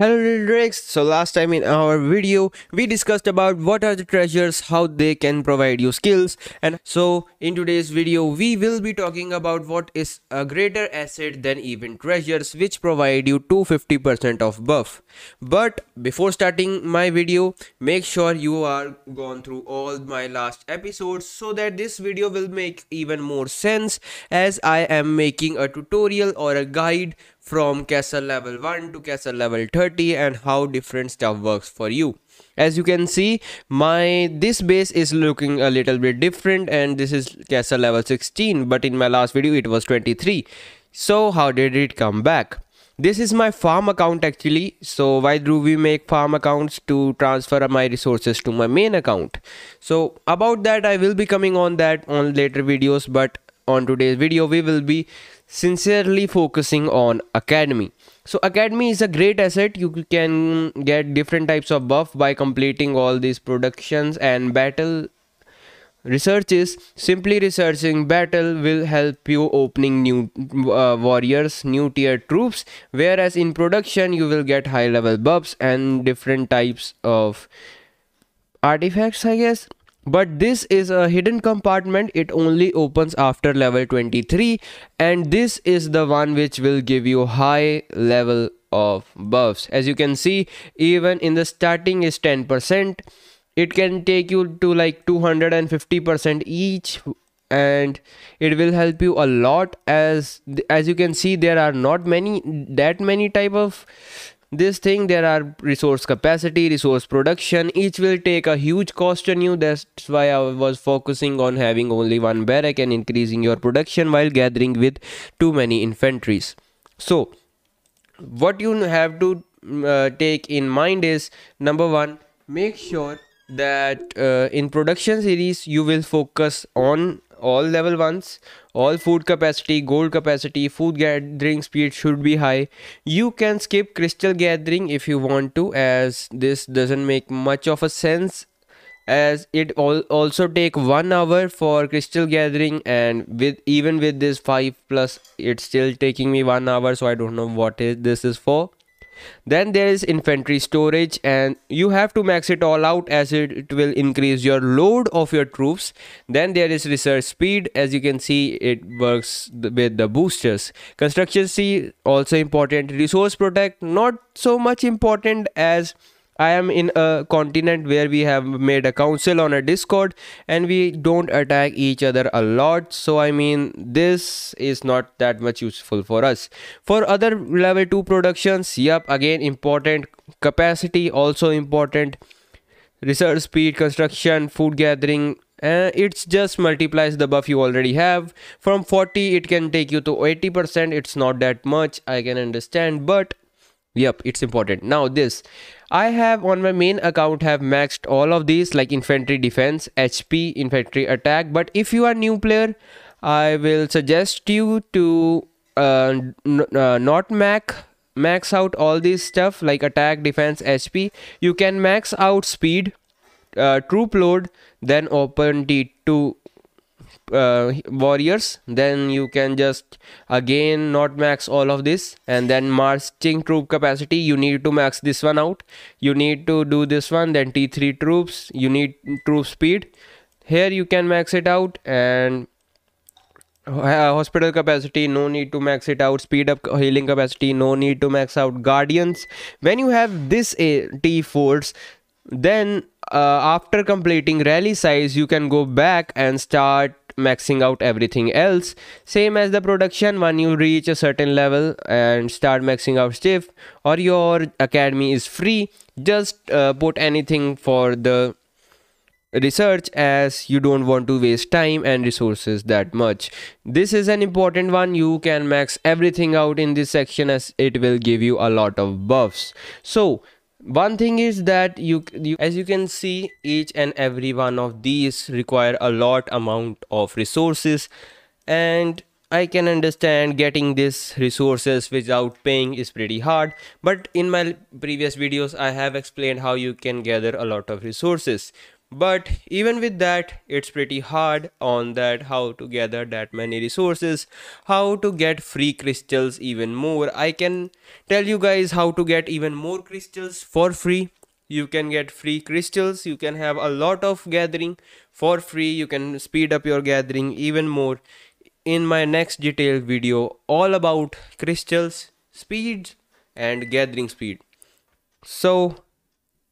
Hello Drakes. So last time in our video we discussed about what are the treasures, how they can provide you skills and so in today's video we will be talking about what is a greater asset than even treasures which provide you 250% of buff. But before starting my video make sure you are gone through all my last episodes so that this video will make even more sense as I am making a tutorial or a guide from castle level 1 to castle level 30 and how different stuff works for you. As you can see my this base is looking a little bit different and this is castle level 16 but in my last video it was 23 so how did it come back? This is my farm account actually. So why do we make farm accounts? To transfer my resources to my main account. So about that i will be coming on that on later videos but on today's video we will be sincerely focusing on academy. So academy is a great asset. You can get different types of buff by completing all these productions and battle researches. Simply researching battle will help you opening new uh, warriors new tier troops whereas in production you will get high level buffs and different types of artifacts i guess but this is a hidden compartment. It only opens after level 23 and this is the one which will give you high level of buffs. As you can see even in the starting is 10% it can take you to like 250% each. And it will help you a lot. As as you can see there are not many that many type of this thing there are resource capacity resource production each will take a huge cost on you. That's why i was focusing on having only one barrack and increasing your production while gathering with too many infantries so what you have to uh, take in mind is number one make sure that uh, in production series you will focus on all level ones all food capacity gold capacity food gathering speed should be high. You can skip crystal gathering if you want to as this doesn't make much of a sense as it all also take one hour for crystal gathering and with even with this five plus it's still taking me one hour so i don't know what is this is for then there is infantry storage and you have to max it all out as it, it will increase your load of your troops. Then there is research speed. As you can see it works with the boosters. Construction c also important. Resource protect not so much important as I am in a continent where we have made a council on a Discord and we don't attack each other a lot. So I mean this is not that much useful for us. For other level 2 productions, yep, again important. Capacity also important. Research speed, construction, food gathering, uh, it just multiplies the buff you already have from 40 it can take you to 80% it's not that much i can understand but yep it's important. Now this i have on my main account have maxed all of these like infantry defense hp infantry attack. But if you are new player i will suggest you to uh, uh, not max max out all these stuff like attack defense hp you can max out speed uh, troop load then open t2 uh, warriors then you can just again not max all of this and then marching troop capacity you need to max this one out. You need to do this one then t3 troops you need troop speed. Here you can max it out and uh, hospital capacity no need to max it out. Speed up healing capacity no need to max out guardians. When you have this uh, t force then uh, after completing rally size you can go back and start maxing out everything else. Same as the production when you reach a certain level and start maxing out stiff or your academy is free just uh, put anything for the research as you don't want to waste time and resources that much. This is an important one. You can max everything out in this section as it will give you a lot of buffs. So one thing is that you, you as you can see each and every one of these require a lot amount of resources. And I can understand getting these resources without paying is pretty hard. But in my previous videos I have explained how you can gather a lot of resources but even with that it's pretty hard on that how to gather that many resources how to get free crystals even more. I can tell you guys how to get even more crystals for free. You can get free crystals. You can have a lot of gathering for free. You can speed up your gathering even more. In my next detailed video all about crystals speed and gathering speed. So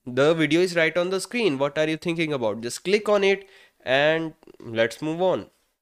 the video is right on the screen. What are you thinking about? Just click on it and let's move on.